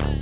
Bye.